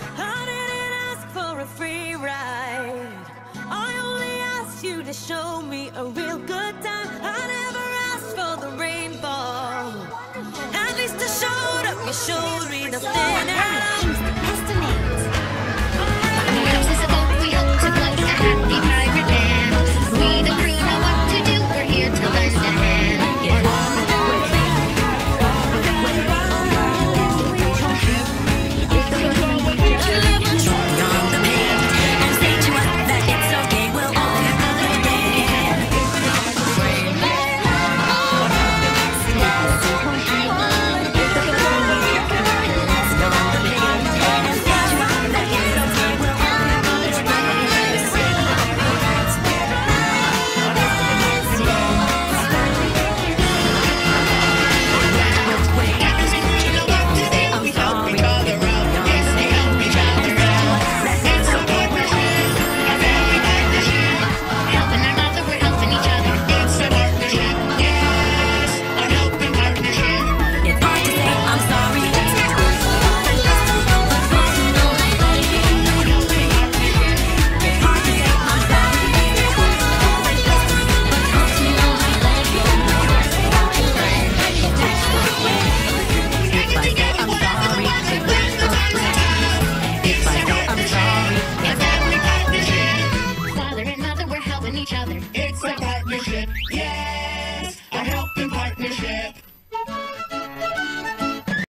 I didn't ask for a free ride. I only asked you to show me a real good time. I never asked for the rainfall. At least I showed up, you showed me nothing.